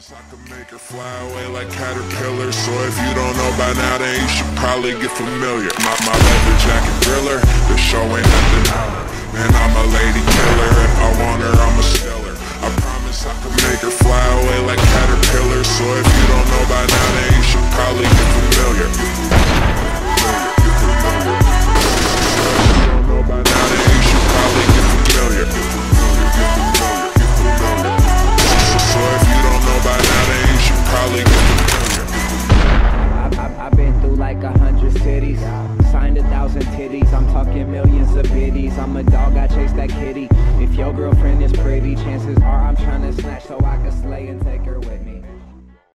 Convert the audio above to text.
promise I could make her fly away like caterpillars. So if you don't know by now, then you should probably get familiar. My, my leather jacket thriller, the show ain't nothing. Man, I'm a lady killer. If I want her, I'm a stealer. I promise I could make her fly away like caterpillars. Millions of biddies. I'm a dog, I chase that kitty. If your girlfriend is pretty, chances are